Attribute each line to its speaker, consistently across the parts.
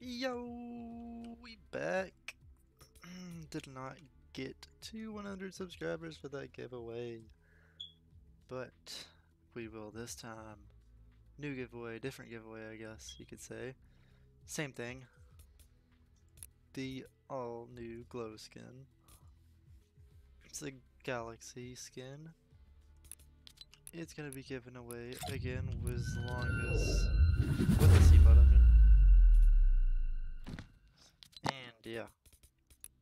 Speaker 1: Yo, we back. Mm, did not get to 100 subscribers for that giveaway, but we will this time. New giveaway, different giveaway, I guess you could say. Same thing. The all new glow skin. It's a galaxy skin. It's gonna be given away again as long as with yeah,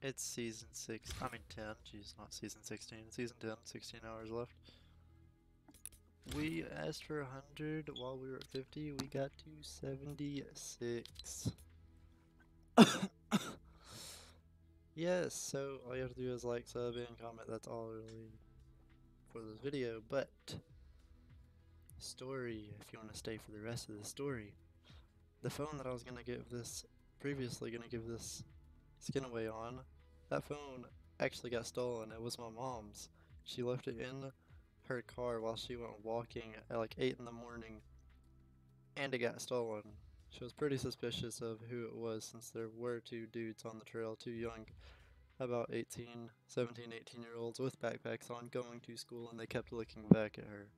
Speaker 1: it's season 6, I mean 10, jeez, not season 16, season 10, 16 hours left. We asked for 100 while we were at 50, we got to 76. yes, so all you have to do is like, sub, and comment, that's all really for this video, but story, if you want to stay for the rest of the story. The phone that I was going to give this previously going to give this skin away on, that phone actually got stolen. It was my mom's. She left it in her car while she went walking at like 8 in the morning, and it got stolen. She was pretty suspicious of who it was since there were two dudes on the trail, two young, about 18, 17, 18 year olds with backpacks on going to school, and they kept looking back at her.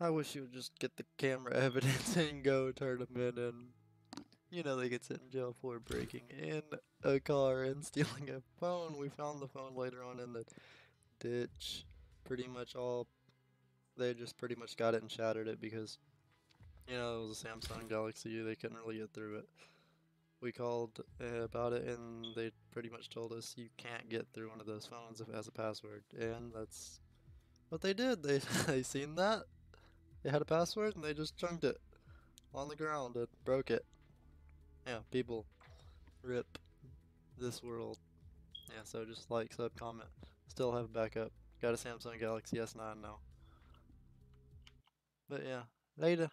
Speaker 1: I wish she would just get the camera evidence and go turn them in and you know they get sent in jail for breaking in a car and stealing a phone. We found the phone later on in the ditch. Pretty much all they just pretty much got it and shattered it because you know it was a Samsung Galaxy. They couldn't really get through it. We called uh, about it and they pretty much told us you can't get through one of those phones if it has a password, and that's what they did. They they seen that they had a password and they just chunked it on the ground and broke it yeah, people rip this world. Yeah, so just like, sub, comment. Still have a backup. Got a Samsung Galaxy S9 now. But yeah, later.